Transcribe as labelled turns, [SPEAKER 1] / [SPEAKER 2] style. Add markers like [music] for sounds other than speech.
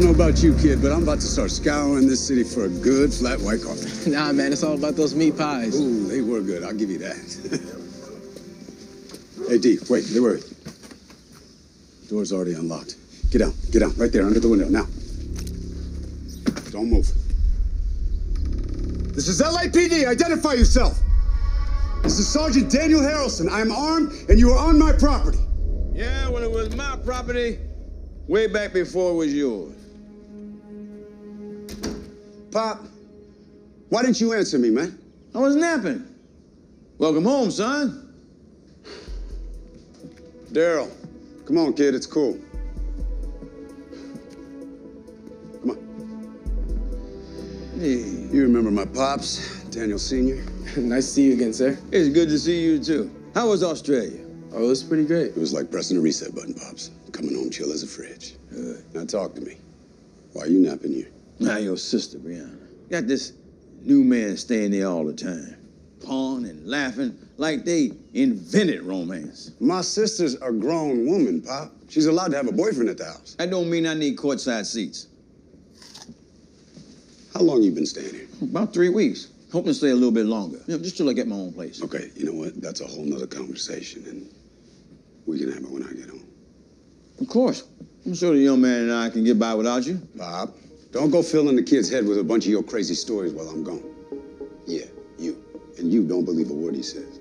[SPEAKER 1] don't know about you, kid, but I'm about to start scouring this city for a good flat white coffee. [laughs]
[SPEAKER 2] Nah, man, it's all about those meat pies.
[SPEAKER 1] Ooh, they were good. I'll give you that. [laughs] hey, D, wait, they were. Door's already unlocked. Get out, get out, right there, under the window, now. Don't move. This is LAPD. Identify yourself. This is Sergeant Daniel Harrelson. I am armed, and you are on my property.
[SPEAKER 3] Yeah, well, it was my property, way back before it was yours.
[SPEAKER 1] Pop, why didn't you answer me, man?
[SPEAKER 3] I was napping. Welcome home, son.
[SPEAKER 1] Darryl, come on, kid, it's cool. Come on.
[SPEAKER 3] Hey,
[SPEAKER 1] You remember my pops, Daniel Sr.? [laughs]
[SPEAKER 2] nice to see you again, sir.
[SPEAKER 3] it's good to see you too. How was Australia?
[SPEAKER 2] Oh, it was pretty great.
[SPEAKER 1] It was like pressing a reset button, Pops. Coming home chill as a fridge.
[SPEAKER 3] Good.
[SPEAKER 1] Now talk to me. Why are you napping here?
[SPEAKER 3] Now your sister, Brianna. Got this new man staying there all the time. Pawing and laughing like they invented romance.
[SPEAKER 1] My sister's a grown woman, Pop. She's allowed to have a boyfriend at the house.
[SPEAKER 3] That don't mean I need courtside seats.
[SPEAKER 1] How long you been staying here?
[SPEAKER 3] About three weeks. Hoping to stay a little bit longer. You know, just till I get my own place.
[SPEAKER 1] Okay, you know what? That's a whole nother conversation, and we can have it when I get home.
[SPEAKER 3] Of course. I'm sure the young man and I can get by without you.
[SPEAKER 1] Pop, don't go filling the kid's head with a bunch of your crazy stories while I'm gone. Yeah, you. And you don't believe a word he says.